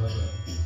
맞아.